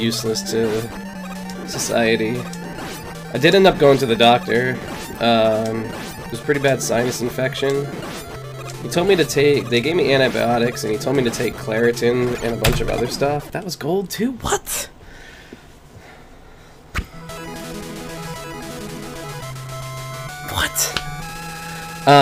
useless to society. I did end up going to the doctor. Um, it was pretty bad sinus infection. He told me to take, they gave me antibiotics, and he told me to take Claritin and a bunch of other stuff. That was gold too? What? What? Um,